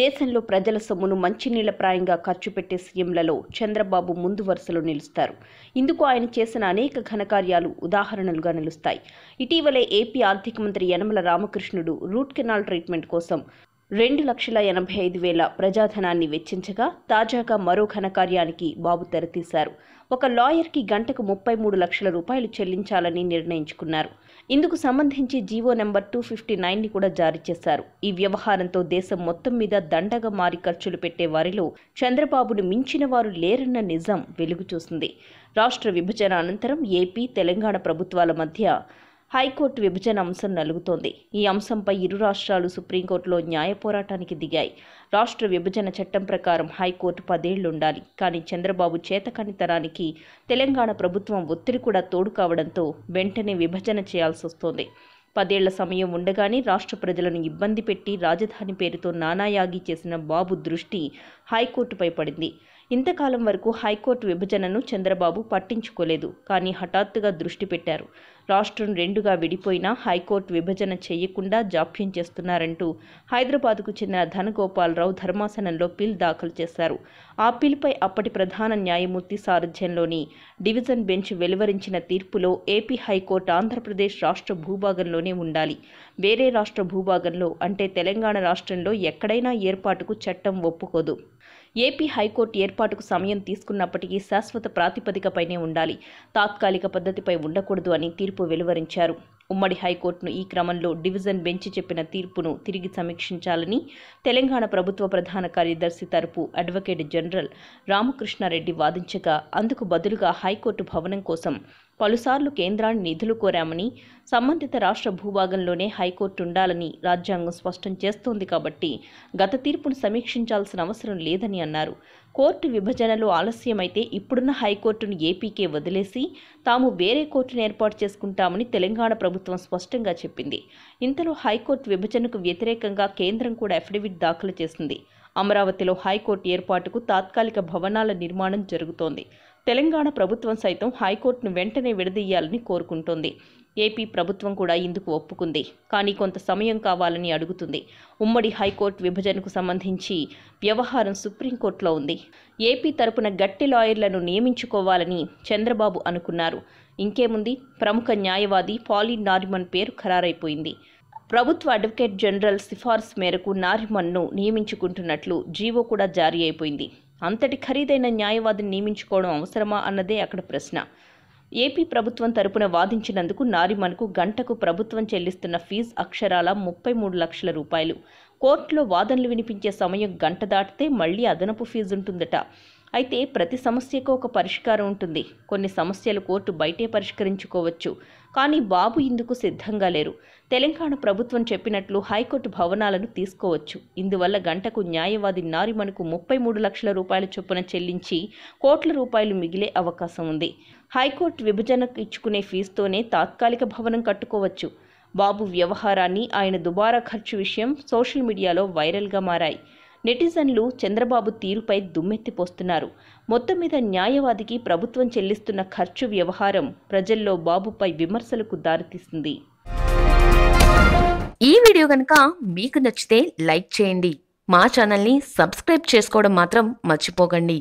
దేశంలో ప్రజల సొమ్మును మంచినీళ్ళప్రాయంగా ఖర్చు పెట్టే సీఎంలలో చంద్రబాబు ముందు వరుసలో నిలుస్తారు. ఇందుకు ఆయన చేసిన అనేక ఘనకార్యాలు ఉదాహరణలుగా నిలుస్తాయి. ఇటీవలే ఏపీ ఆర్థిక మంత్రి Yanamala Ramakrishnudu root canal treatment కోసం రెండు లక్షల ఎనభై ఐదు వేల ప్రజాధనాన్ని వెచ్చించగా తాజాగా మరో ఘనకార్యానికి బాబు తెరతీశారు. ఒక లాయర్కి గంటకు ముప్పై మూడు లక్షల రూపాయలు చెల్లించాలని నిర్ణయించుకున్నారు. ఇందుకు సంబంధించి జీవో నెంబర్ టూ ఫిఫ్టీ నైన్ని కూడా జారీ చేశారు. ఈ వ్యవహారంతో దేశం మొత్తం మీద దండగా మారి ఖర్చులు పెట్టే వారిలో చంద్రబాబును మించిన వారు లేరన్న నిజం వెలుగు చూసింది రాష్ట్ర విభజన అనంతరం ఏపీ తెలంగాణ ప్రభుత్వాల మధ్య హైకోర్టు విభజన అంశం నలుగుతోంది. ఈ అంశంపై ఇరు రాష్ట్రాలు సుప్రీంకోర్టులో న్యాయ పోరాటానికి దిగాయి. రాష్ట్ర విభజన చట్టం ప్రకారం హైకోర్టు పదేళ్ళు ఉండాలి కానీ చంద్రబాబు చేతకానితనానికి తెలంగాణ ప్రభుత్వం ఒత్తిడి కూడా తోడు కావడంతో వెంటనే విభజన చేయాల్సి వస్తోంది. పదేళ్ళ సమయం ఉండగానే రాష్ట్ర ప్రజలను ఇబ్బంది పెట్టి రాజధాని పేరుతో నానాయాగి చేసిన బాబు దృష్టి హైకోర్టుపై పడింది. ఇంతకాలం వరకు హైకోర్టు విభజనను చంద్రబాబు పట్టించుకోలేదు కానీ హఠాత్తుగా దృష్టి పెట్టారు. రాష్ట్రం రెండుగా విడిపోయినా హైకోర్టు విభజన చేయకుండా జాప్యం చేస్తున్నారంటూ హైదరాబాద్కు చెందిన ధనగోపాలరావు ధర్మాసనంలో పిల్ దాఖలు చేశారు. ఆ పిల్పై అప్పటి ప్రధాన న్యాయమూర్తి సారథ్యంలోని డివిజన్ బెంచ్ వెలువరించిన తీర్పులో ఏపీ హైకోర్టు ఆంధ్రప్రదేశ్ రాష్ట్ర భూభాగంలోనే ఉండాలి. వేరే రాష్ట్ర భూభాగంలో అంటే తెలంగాణ రాష్ట్రంలో ఎక్కడైనా ఏర్పాటుకు చట్టం ఒప్పుకోదు. ఏపీ హైకోర్టు ఏర్పాటుకు సమయం తీసుకున్నప్పటికీ శాశ్వత ప్రాతిపదికపైనే ఉండాలి. తాత్కాలిక పద్ధతిపై ఉండకూడదు అని తీర్పు వెలువరించారు. ఉమ్మడి హైకోర్టును ఈ క్రమంలో డివిజన్ బెంచ్ చెప్పిన తీర్పును తిరిగి సమీక్షించాలని తెలంగాణ ప్రభుత్వ ప్రధాన కార్యదర్శి తరపు అడ్వకేట్ జనరల్ రామకృష్ణారెడ్డి వాదించగా అందుకు బదులుగా హైకోర్టు భవనం కోసం పలుసార్లు కేంద్రాన్ని నిధులు కోరామని సంబంధిత రాష్ట్ర భూభాగంలోనే హైకోర్టు ఉండాలని రాజ్యాంగం స్పష్టం చేస్తోంది కాబట్టి గత తీర్పును సమీక్షించాల్సిన అవసరం లేదని అన్నారు. కోర్టు విభజనలో ఆలస్యమైతే ఇప్పుడున్న హైకోర్టును ఏపీకే వదిలేసి తాము వేరే కోర్టును ఏర్పాటు చేసుకుంటామని తెలంగాణ ప్రభుత్వం స్పష్టంగా చెప్పింది. ఇంతలో హైకోర్టు విభజనకు వ్యతిరేకంగా కేంద్రం కూడా అఫిడవిట్ దాఖలు చేసింది. అమరావతిలో హైకోర్టు ఏర్పాటుకు తాత్కాలిక భవనాల నిర్మాణం జరుగుతోంది. తెలంగాణ ప్రభుత్వం సైతం హైకోర్టును వెంటనే విడదీయాలని కోరుకుంటోంది. ఏపీ ప్రభుత్వం కూడా ఇందుకు ఒప్పుకుంది. కానీ కొంత సమయం కావాలని అడుగుతుంది. ఉమ్మడి హైకోర్టు విభజనకు సంబంధించి వ్యవహారం సుప్రీంకోర్టులో ఉంది. ఏపీ తరపున గట్టి లాయర్లను నియమించుకోవాలని చంద్రబాబు అనుకున్నారు. ఇంకేముంది? ప్రముఖ న్యాయవాది పాలీ నారిమన్ పేరు ఖరారైపోయింది. ప్రభుత్వ అడ్వకేట్ జనరల్ సిఫార్సు మేరకు నారిమన్ను నియమించుకుంటున్నట్లు జీవో కూడా జారీ అయిపోయింది. అంతటి ఖరీదైన న్యాయవాదిని నియమించుకోవడం అవసరమా అన్నదే అక్కడ ప్రశ్న. ఏపీ ప్రభుత్వం తరపున వాదించినందుకు నారిమన్కు గంటకు ప్రభుత్వం చెల్లిస్తున్న ఫీజు అక్షరాల ముప్పై మూడు లక్షల రూపాయలు. కోర్టులో వాదనలు వినిపించే సమయం గంట దాటితే మళ్ళీ అదనపు ఫీజు ఉంటుందట అయితే ప్రతి సమస్యకు ఒక పరిష్కారం ఉంటుంది. కొన్ని సమస్యలు కోర్టు బయటే పరిష్కరించుకోవచ్చు. కానీ బాబు ఇందుకు సిద్ధంగా లేరు. తెలంగాణ ప్రభుత్వం చెప్పినట్లు హైకోర్టు భవనాలను తీసుకోవచ్చు. ఇందువల్ల గంటకు న్యాయవాది నారిమణకు ముప్పై మూడు లక్షల రూపాయల చొప్పున చెల్లించి కోట్ల రూపాయలు మిగిలే అవకాశం ఉంది. హైకోర్టు విభజనకు ఇచ్చుకునే ఫీజుతోనే తాత్కాలిక భవనం కట్టుకోవచ్చు. బాబు వ్యవహారాన్ని ఆయన దుబారా ఖర్చు విషయం సోషల్ మీడియాలో వైరల్గా మారాయి. నెటిజన్లు చంద్రబాబు తీరుపై దుమ్మెత్తిపోస్తున్నారు మొత్తం మీద న్యాయవాదికి ప్రభుత్వం చెల్లిస్తున్న ఖర్చు వ్యవహారం ప్రజల్లో బాబుపై విమర్శలకు దారితీస్తుంది ఈ వీడియో కనుక మీకు నచ్చితే లైక్ చేయండి. మా ఛానల్ని సబ్స్క్రైబ్ చేసుకోవడం మాత్రం మర్చిపోకండి.